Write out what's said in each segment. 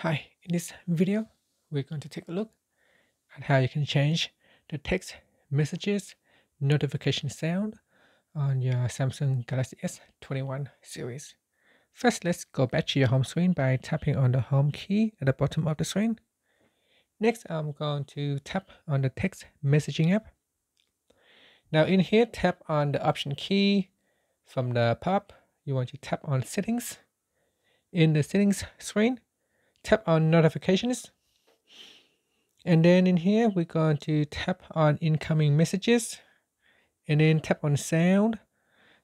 Hi, in this video, we're going to take a look at how you can change the text messages notification sound on your Samsung Galaxy S21 series. First, let's go back to your home screen by tapping on the home key at the bottom of the screen. Next, I'm going to tap on the text messaging app. Now in here, tap on the option key from the pop. You want to tap on settings. In the settings screen, tap on notifications. And then in here, we're going to tap on incoming messages and then tap on sound.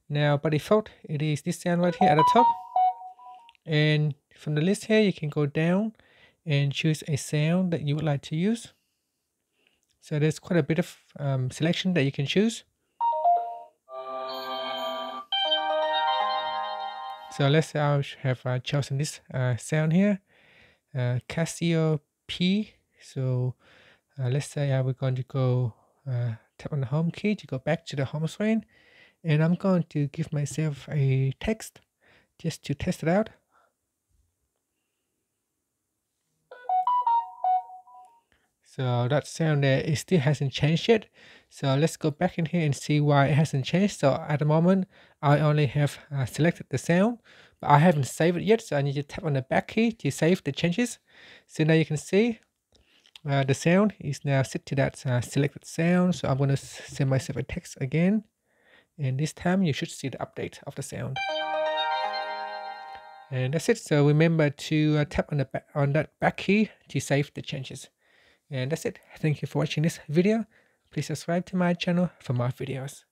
Now by default, it is this sound right here at the top. And from the list here, you can go down and choose a sound that you would like to use. So there's quite a bit of um, selection that you can choose. So let's say I have uh, chosen this uh, sound here uh, Casio P. So uh, let's say I was going to go uh, tap on the home key to go back to the home screen. And I'm going to give myself a text just to test it out. So that sound there, it still hasn't changed yet. So let's go back in here and see why it hasn't changed. So at the moment, I only have uh, selected the sound, I haven't saved it yet. So I need to tap on the back key to save the changes. So now you can see uh, the sound is now set to that uh, selected sound. So I'm going to send myself a text again. And this time you should see the update of the sound. And that's it. So remember to uh, tap on the back, on that back key to save the changes. And that's it. Thank you for watching this video. Please subscribe to my channel for more videos.